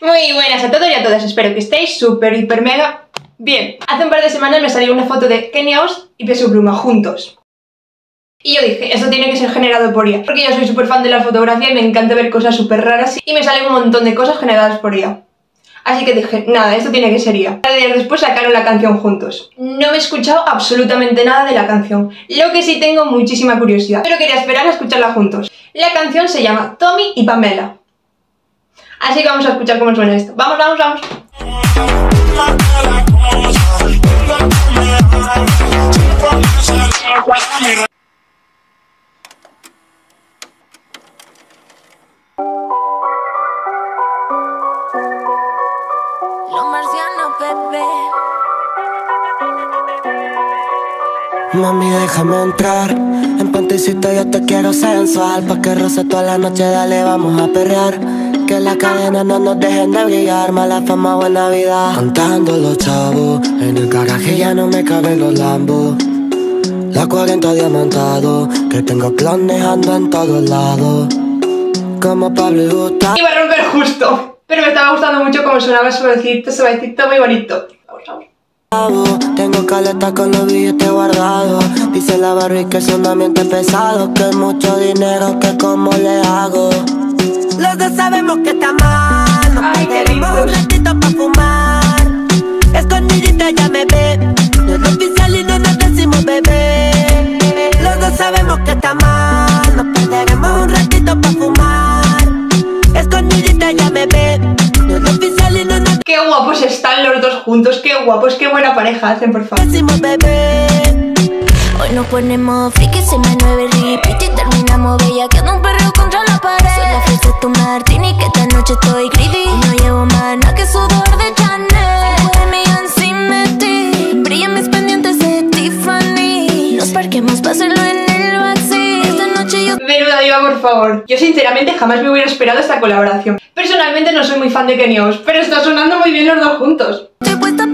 Muy buenas a todos y a todas, espero que estéis súper, hiper, mega bien. Hace un par de semanas me salió una foto de Keniaos y Peso Pluma juntos. Y yo dije, esto tiene que ser generado por IA, porque yo soy súper fan de la fotografía y me encanta ver cosas súper raras y me salen un montón de cosas generadas por IA. Así que dije, nada, esto tiene que ser IA. días después sacaron la canción juntos. No me he escuchado absolutamente nada de la canción, lo que sí tengo muchísima curiosidad, pero quería esperar a escucharla juntos. La canción se llama Tommy y Pamela. Así que vamos a escuchar cómo suena esto. ¡Vamos, vamos, vamos! Mami, déjame entrar. En panticito yo te quiero sensual. Pa' que roce toda la noche, dale, vamos a perrear. Que la cadena no nos dejen de brillar. Mala fama, buena vida. Contando los chavos. En el garaje ya no me caben los lambos. La 40 diamantado. Que tengo clones ando en todos lados. Como Pablo y Gustavo. Iba a romper justo. Pero me estaba gustando mucho cómo sonaba suavecito, suavecito, muy bonito. Vamos, vamos. Tengo caleta con los billetes guardados. Dice la Barbie que es un ambiente pesado. Que mucho dinero, que cómo le hago. Los dos sabemos que está mal. Nos Ay, qué un ratito pa' fumar. Escondidita ya me ve. No es oficial y no nos decimos bebé. Los dos sabemos que está mal. Nos perderemos un ratito pa' fumar. Escondidita ya me ve. No es oficial y no nos Qué guapos están los dos juntos, qué guapos, qué buena pareja hacen, por favor. decimos bebé. Hoy nos ponemos friki, se me nueve repeat y terminamos bella quedando un perreo contra pared. Soy la fresa tu martini, que esta noche estoy greedy. Y no llevo más nada que sudor de Chanel. Cinco de millones sin metí, brillan mis pendientes de Tiffany. Nos parquemos para hacerlo en el backseat. Esta noche yo Menuda diva, por favor. Yo sinceramente jamás me hubiera esperado esta colaboración. Personalmente no soy muy fan de Kenios, pero está sonando muy bien los dos juntos. estoy puesta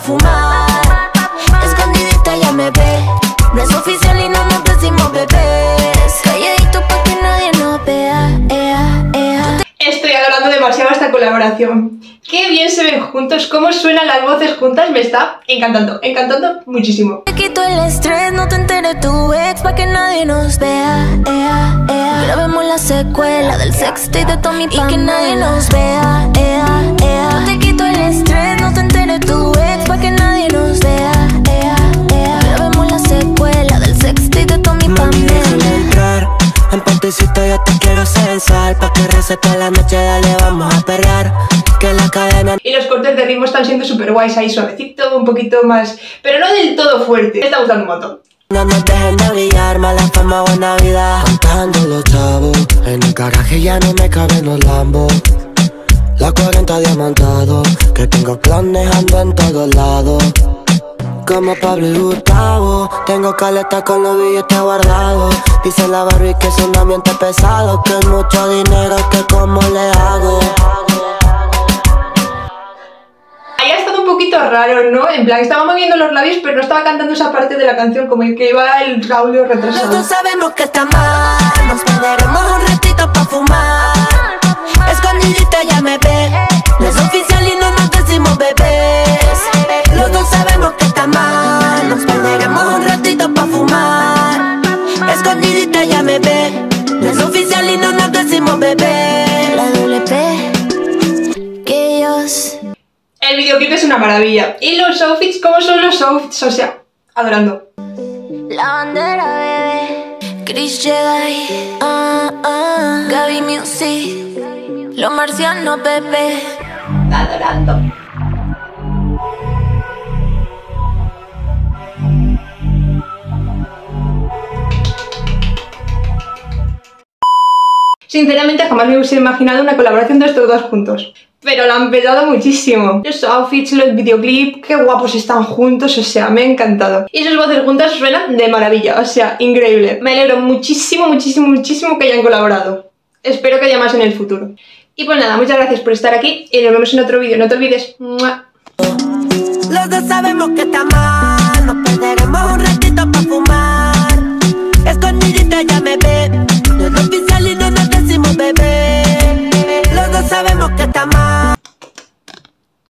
fumar. Escondidita ya me ve. No es oficial y no nos decimos bebés. Calladito pa' que nadie nos vea. Ea, ea. Estoy adorando demasiado esta colaboración. Qué bien se ven juntos, cómo suenan las voces juntas, me está encantando, encantando muchísimo. Te quito el estrés, no te entere tu ex pa' que nadie nos vea. Ea, ea. Grabemos la secuela del sextape de Tommy y que nadie nos vea. Ea, noche, dale, vamos a perrear. Que la cadena Y los cortes de ritmo están siendo súper guays ahí, suavecito, un poquito más, pero no del todo fuerte. Me está gustando un montón. No nos dejen de brillar, mala fama, buena vida. Contando los chavos, en el garaje ya no me caben los lambos. La 40 diamantado, que tengo clones ando en todos lados. Como Pablo y Gustavo, tengo caleta con los billetes guardados. Dice la Barbie que es un ambiente pesado, que es mucho dinero, que como le hago. Ahí ha estado un poquito raro, ¿no? En plan, estaba moviendo los labios, pero no estaba cantando esa parte de la canción, como que iba el audio retrasado. Nosotros sabemos que está mal, nos El videoclip es una maravilla. Y los outfits, ¿cómo son los outfits? O sea, adorando. La bandera, bebé. Chris Jedi. Ah. Gaby Music. Los marcianos, bebé. Adorando. Sinceramente jamás me hubiese imaginado una colaboración de estos dos juntos. Pero la han petado muchísimo. Los outfits, los videoclips, qué guapos están juntos, o sea, me ha encantado. Y sus voces juntas suenan de maravilla, o sea, increíble. Me alegro muchísimo, muchísimo, muchísimo que hayan colaborado. Espero que haya más en el futuro. Y pues nada, muchas gracias por estar aquí y nos vemos en otro vídeo. No te olvides. Los dos sabemos que está mal, nos perderemos un